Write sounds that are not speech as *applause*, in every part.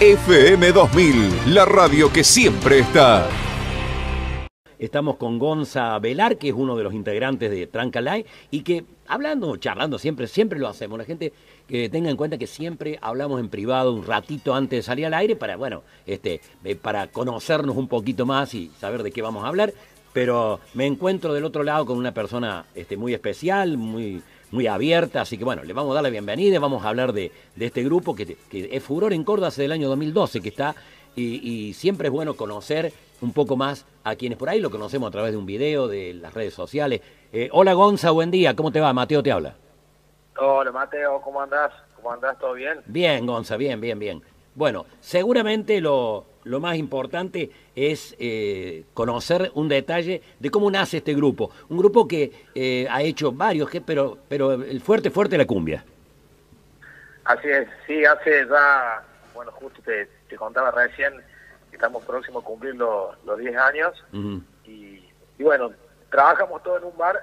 FM 2000, la radio que siempre está. Estamos con Gonza Velar, que es uno de los integrantes de Trancalay, y que hablando, charlando siempre, siempre lo hacemos. La gente que tenga en cuenta que siempre hablamos en privado un ratito antes de salir al aire para, bueno, este, eh, para conocernos un poquito más y saber de qué vamos a hablar. Pero me encuentro del otro lado con una persona este, muy especial, muy, muy abierta, así que bueno, le vamos a dar la bienvenida y vamos a hablar de, de este grupo que, que, es furor en Córdoba desde el año 2012, que está, y, y siempre es bueno conocer un poco más a quienes por ahí lo conocemos a través de un video, de las redes sociales. Eh, hola Gonza, buen día, ¿cómo te va? Mateo te habla. Hola Mateo, ¿cómo andás? ¿Cómo andás? ¿Todo bien? Bien, Gonza, bien, bien, bien. Bueno, seguramente lo, lo más importante es eh, conocer un detalle de cómo nace este grupo. Un grupo que eh, ha hecho varios, pero, pero el fuerte, fuerte la cumbia. Así es, sí, hace ya, bueno, justo te, te contaba recién, estamos próximos a cumplir los, los 10 años y, y, bueno, trabajamos todo en un bar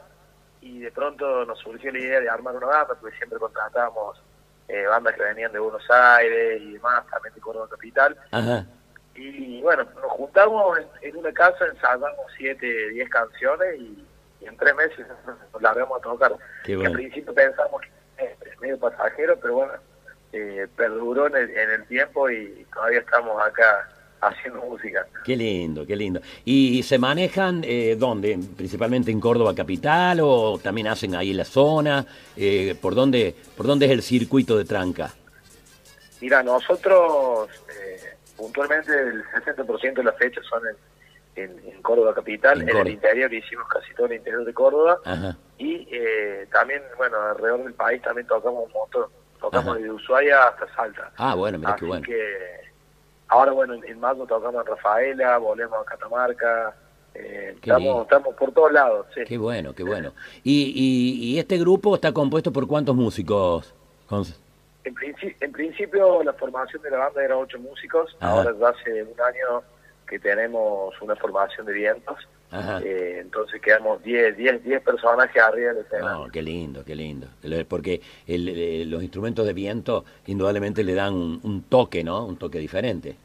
y de pronto nos surgió la idea de armar una banda porque siempre contratábamos eh, bandas que venían de Buenos Aires y demás, también de Córdoba Capital. Ajá. Y bueno, nos juntamos en, en una casa, ensayamos 7, 10 canciones y, y, en tres meses nos largamos a tocar. Qué bueno. al principio pensamos que es medio pasajero, pero bueno, eh, perduró en el, en el tiempo y todavía estamos acá haciendo música. Qué lindo, qué lindo. ¿Y se manejan eh, dónde? ¿Principalmente en Córdoba capital o también hacen ahí en la zona? Eh, ¿por, dónde, ¿Por dónde es el circuito de tranca? Mira, nosotros eh, puntualmente el 60% de las fechas son en, en, en Córdoba capital, en, en, el interior hicimos casi todo el interior de Córdoba Ajá. y eh, también, bueno, alrededor del país también tocamos un montón, tocamos Ajá. desde Ushuaia hasta Salta. Ah, bueno, mira Así qué bueno. que Ahora, bueno, en, mayo tocamos en Rafaela, volvemos a Catamarca, eh, estamos, estamos por todos lados. Sí. Qué bueno, qué bueno. ¿Y, y, y este grupo está compuesto por cuántos músicos? En, principi en, principio la formación de la banda era ocho músicos, Ajá. ahora ya hace un año que tenemos una formación de vientos, eh, entonces quedamos 10 diez, diez personajes arriba del escenario. No, qué lindo, qué lindo, porque el, el, los instrumentos de viento indudablemente le dan un, un toque, ¿no? Un toque diferente.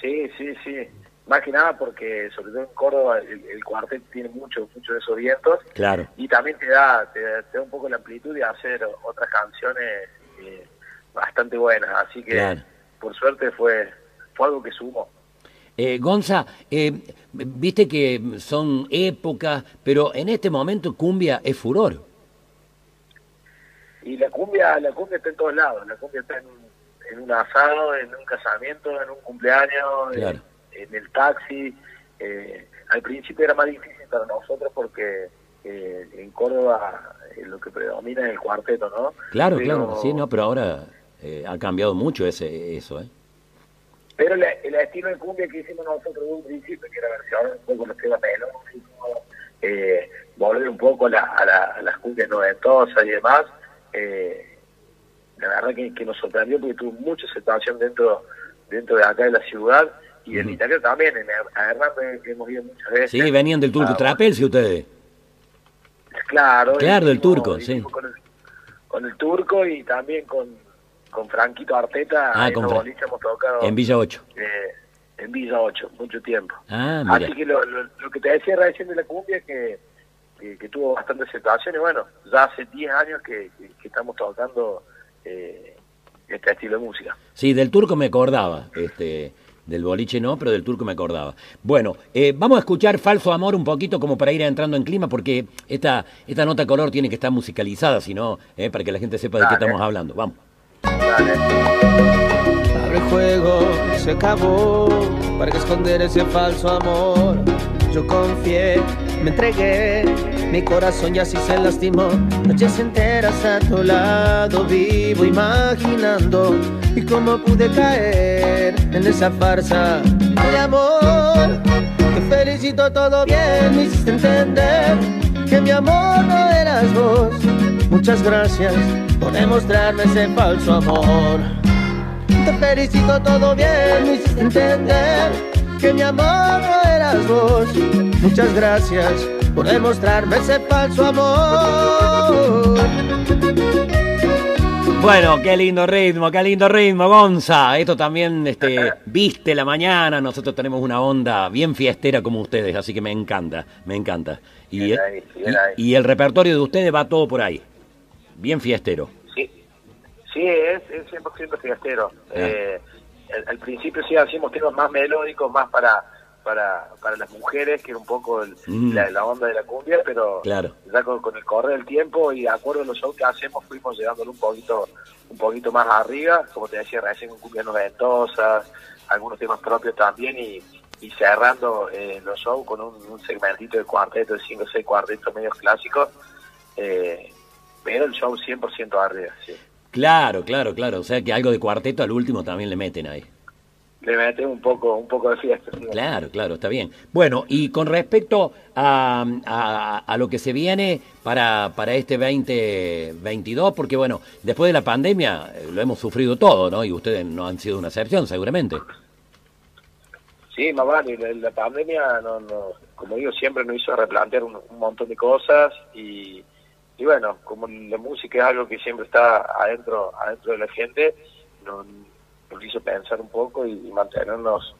Sí, sí, sí. Más que nada porque, sobre todo en Córdoba, el, el cuarteto tiene mucho, mucho de esos vientos. Claro. Y también te da, te, da, te da un poco la amplitud de hacer otras canciones eh, bastante buenas. Así que, claro. por suerte, fue, fue algo que sumó. Eh, Gonza, eh, viste que son épocas, pero en este momento cumbia es furor. Y la cumbia, la cumbia está en todos lados. La cumbia está en un, en un asado, en un casamiento, en un cumpleaños. Claro en el taxi. Eh, al principio era más difícil para nosotros porque eh, en Córdoba eh, lo que predomina es el cuarteto, ¿no? Claro, pero, claro, sí, no, pero ahora eh, ha cambiado mucho ese eso, ¿eh? Pero la, el estilo de cumbia que hicimos nosotros de un principio, que era versionar un poco los temas melódicos, eh, volver un poco a, la, a, la, a las cumbias noventosas y demás, eh, la verdad que, que, nos sorprendió porque tuvo mucha aceptación dentro, dentro de acá de la ciudad y en interior también, en Hernando hemos ido muchas veces. Sí, venían del turco ah, Trapelsi ustedes. Claro. Claro, del turco, sí. Con el, con el, turco y también con, con Franquito Arteta. Ah, con Fra hemos tocado. En Villa 8. Eh, en Villa 8, mucho tiempo. Ah, mira. Así que lo, lo, lo, que te decía recién de la cumbia es que, que, que tuvo bastante aceptación y bueno, ya hace 10 años que, que estamos tocando eh, este estilo de música. Sí, del turco me acordaba, este del boliche no, pero del turco me acordaba. Bueno, eh, vamos a escuchar Falso Amor un poquito como para ir entrando en clima, porque esta, esta nota color tiene que estar musicalizada, si no, eh, para que la gente sepa de Dale. qué estamos hablando. Vamos. Dale. Abre el juego, se acabó, para que esconder ese falso amor. Yo confié, me entregué, mi corazón ya sí se lastimó. Noches enteras a tu lado, vivo imaginando y cómo pude caer en esa farsa de amor. Te felicito todo bien, me hiciste entender que mi amor no eras vos. Muchas gracias por demostrarme ese falso amor. Te felicito todo bien, me hiciste entender que mi amor no eras vos. Muchas gracias por demostrarme ese falso amor. Bueno, qué lindo ritmo, qué lindo ritmo, Gonza. Esto también este, viste la mañana. Nosotros tenemos una onda bien fiestera como ustedes, así que me encanta, me encanta. Y, Bien ahí, bien y- ahí. y el repertorio de ustedes va todo por ahí. Bien fiestero. Sí, sí es, es 100% fiestero. Eh, al, al principio sí hacíamos temas más melódicos, más para para, para las mujeres, que era un poco el- Mm. la, la onda de la cumbia, pero Claro. ya con, con el correr del tiempo y de acuerdo a los shows que hacemos fuimos llegándolo un poquito un poquito más arriba, como te decía recién, con cumbias noventosas, algunos temas propios también y, y cerrando eh, los shows con un, un segmentito de cuarteto, de 5 o 6 cuartetos medios clásicos, eh, pero el show 100% arriba, sí. Claro, claro, claro. O sea que algo de cuarteto al último también le meten ahí. Le meten un poco, un poco de fiesta. sí. Claro, claro, está bien. Bueno, y con respecto a, a- a lo que se viene para, para este 2022, porque bueno, después de la pandemia eh, lo hemos sufrido todo, ¿no? Y ustedes no han sido una excepción, seguramente. Sí, más vale, la, la pandemia, no, no, como digo, siempre nos hizo replantear un, un montón de cosas y, y bueno, como la música es algo que siempre está adentro adentro de la gente, nos, nos hizo pensar un poco y, y mantenernos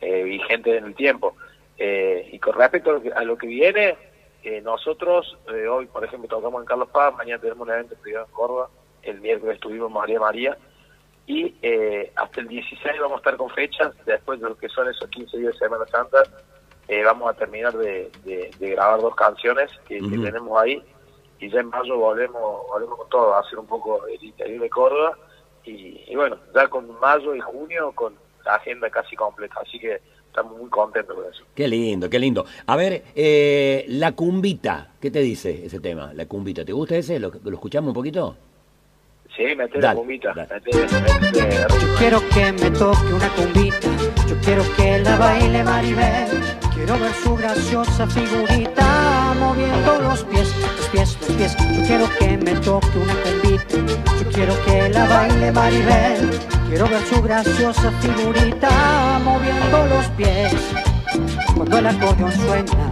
eh, vigentes en el tiempo. Eh, y con respecto a lo que, a lo que viene, eh, nosotros eh, hoy, por ejemplo, tocamos en Carlos Paz, mañana tenemos un evento privado en Córdoba, el miércoles estuvimos en María María, y eh, hasta el 16 vamos a estar con fechas, después de lo que son esos 15 días de Semana Santa, eh, vamos a terminar de, de- de grabar dos canciones que, que tenemos ahí, y ya en mayo volvemos, volvemos con todo, a hacer un poco el interior de Córdoba, y, y bueno, ya con mayo y junio con la agenda casi completa, así que estamos muy contentos con eso. Qué lindo, qué lindo. A ver, eh, la cumbita, ¿qué te dice ese tema? La cumbita, ¿te gusta ese? ¿Lo, lo escuchamos un poquito? Sí, meter la cumbita, Yo quiero que me toque una cumbita, yo quiero que la baile Maribel, quiero ver su graciosa figurita moviendo los pies, pies, los pies. Yo quiero que me toque una cumbita, yo quiero que la baile Maribel, quiero ver su graciosa figurita moviendo los pies. Cuando el acordeón suena,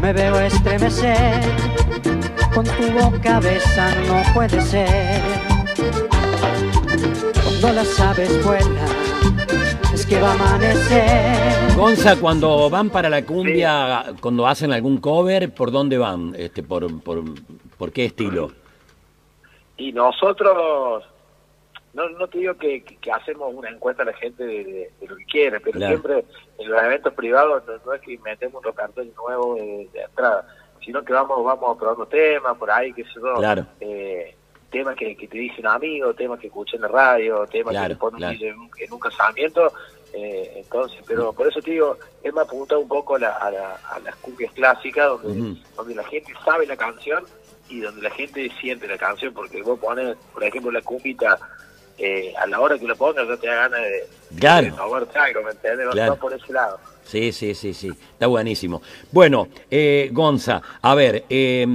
me veo estremecer. Con tu boca besa no puede ser. Cuando las aves vuelan, que va a amanecer. Gonza, cuando van para la cumbia, cuando hacen algún cover, ¿por dónde van? Este, por, por, ¿Por qué estilo? Y nosotros, no, no te digo que, que- hacemos una encuesta a la gente de, de- de lo que quiere, pero Claro. siempre en los eventos privados no, no es que metemos un repertorio nuevo de, de entrada, sino que vamos vamos probando temas por ahí, que sé yo, Claro. eh, temas que, que te dice un amigo, temas que escuché en la radio, temas Claro, que te ponen claro. en, un- en un casamiento, eh, entonces, pero por eso te digo, es más apuntado un poco a, la- a, la- a las cumbias clásicas, donde, donde la gente sabe la canción y donde la gente siente la canción, porque vos pones, por ejemplo, la cumbita, eh, a la hora que lo pongas ya te da ganas de, Claro. de algo, ¿me entiendes? Claro. por ese lado. Sí, sí, sí, sí. Está buenísimo. Bueno, eh, Gonza, a ver, eh,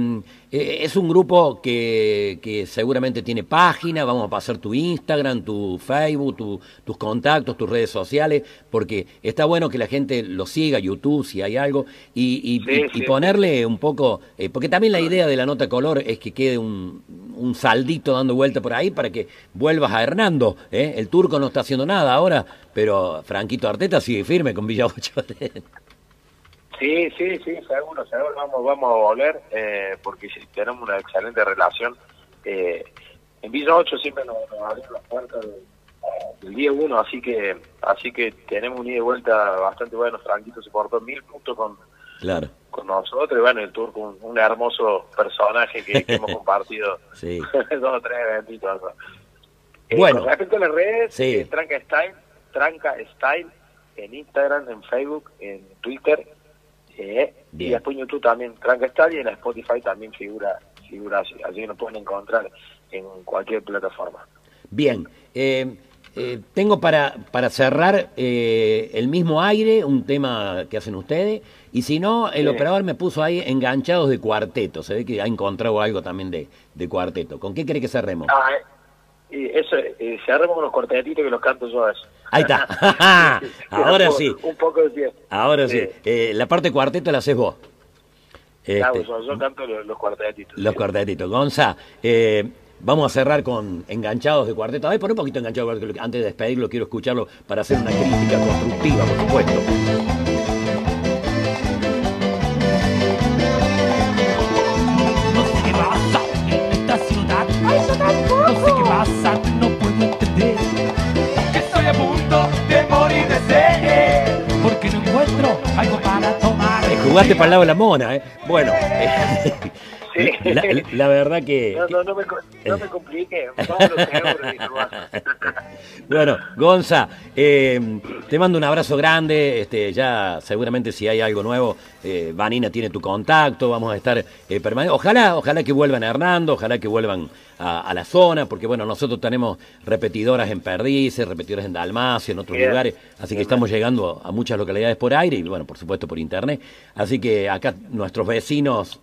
es un grupo que, que seguramente tiene página, vamos a pasar tu Instagram, tu Facebook, tu- tus contactos, tus redes sociales, porque está bueno que la gente lo siga, YouTube, si hay algo, y, y- Sí, y- y sí. ponerle un poco, eh, porque también la idea de la nota color es que quede un, un saldito dando vuelta por ahí para que vuelvas a Hernando. ¿eh? El turco no está haciendo nada ahora, pero Franquito Arteta sigue firme con Villa 8. *laughs* Sí, sí, sí, seguro, seguro, vamos, vamos a volver, eh, porque sí, tenemos una excelente relación. Eh, en Villa 8 siempre nos, nos abrieron las puertas del, del día uno, así que así que tenemos un ida y vuelta bastante bueno. Franquito se portó mil puntos con, claro, con nosotros y bueno, el turco, un, un hermoso personaje que, que hemos *laughs* compartido sí. *laughs* dos o tres eventitos. Eh, Bueno. con respecto a las redes, Sí. eh, Tranca Style, Tranca Style, en Instagram, en Facebook, en Twitter, eh, y después en YouTube también Tranca Style y en Spotify también figura, figura así, así nos pueden encontrar en cualquier plataforma. Bien, eh, eh, tengo para, para cerrar eh, el mismo aire, un tema que hacen ustedes, y si no, el Sí. operador me puso ahí enganchados de cuarteto, se ve que ha encontrado algo también de, de cuarteto. ¿Con qué cree que cerremos? Ah, eh, eso, eh, cerremos con los cuartetitos que los canto yo a eso. Ahí está, *laughs* *laughs* ahora sí, Un poco de fiesta. ahora sí. Sí. Eh, la parte cuarteto la haces vos. Claro, Este, yo, yo canto los, los cuartetitos. Los cuartetitos. Gonza, eh, vamos a cerrar con enganchados de cuarteto. A ver, pon un poquito enganchado antes de despedirlo quiero escucharlo para hacer una crítica constructiva, por supuesto. Jugaste para el lado de la mona, ¿eh? Bueno, eh, *laughs* Sí. la, *laughs* la verdad que... No, no, no me, no me complique. Vamos a los euros y no vas. *laughs* Bueno, Gonza, eh, te mando un abrazo grande. Este, ya seguramente si hay algo nuevo, eh, Vanina tiene tu contacto. Vamos a estar eh, permanentes. Ojalá, ojalá que vuelvan a Hernando, ojalá que vuelvan a, a la zona, porque bueno, nosotros tenemos repetidoras en Perdices, repetidoras en Dalmacia, en otros Bien. lugares, así que estamos llegando a muchas localidades por aire y bueno, por supuesto por internet. Así que acá nuestros vecinos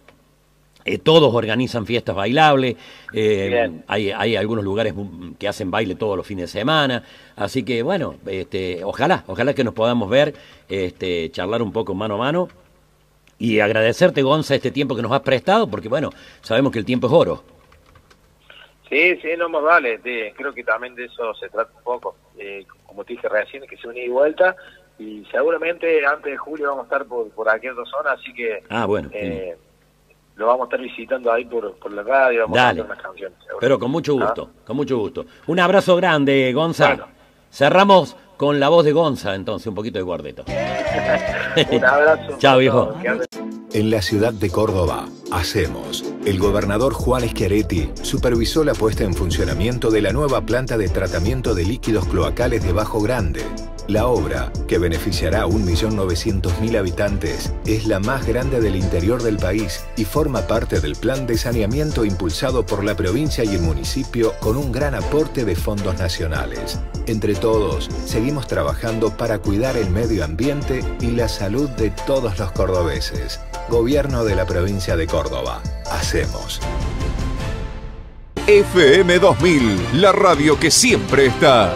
eh, todos organizan fiestas bailables, eh, hay, hay algunos lugares que hacen baile todos los fines de semana, así que bueno, este, ojalá, ojalá que nos podamos ver, este, charlar un poco mano a mano y agradecerte Gonza este tiempo que nos has prestado, porque bueno, sabemos que el tiempo es oro. Sí, sí, no más vale. sí, creo que también de eso se trata un poco. Eh, como te dije recién, que se une y vuelta. Y seguramente antes de julio vamos a estar por, por aquí en zona, así que Ah, bueno, eh, lo vamos a estar visitando ahí por, por la radio. Vamos Dale. a hacer unas canciones. seguro. pero con mucho ¿Ah? gusto, con mucho gusto. Un abrazo grande, Gonza. Bueno. Cerramos con la voz de Gonza, entonces, un poquito de guardeto. *laughs* Un abrazo. Chao, viejo. En la ciudad de Córdoba, hacemos. El gobernador Juan Schiaretti supervisó la puesta en funcionamiento de la nueva planta de tratamiento de líquidos cloacales de Bajo Grande. La obra, que beneficiará a 1.900.000 habitantes, es la más grande del interior del país y forma parte del plan de saneamiento impulsado por la provincia y el municipio con un gran aporte de fondos nacionales. Entre todos, seguimos trabajando para cuidar el medio ambiente y la salud de todos los cordobeses. Gobierno de la provincia de Córdoba. Hacemos. FM 2000, la radio que siempre está.